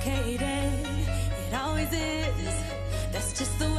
complicated. It always is. That's just the way.